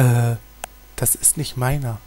Äh, das ist nicht meiner.